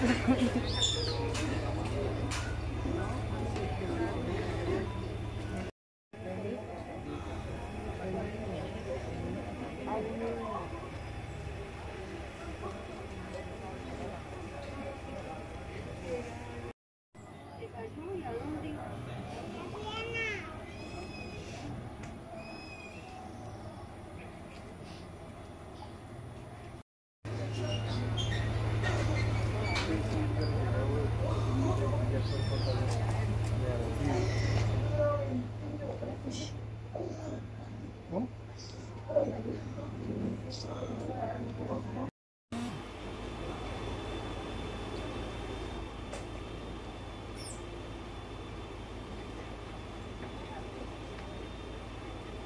ハハハハ! 어?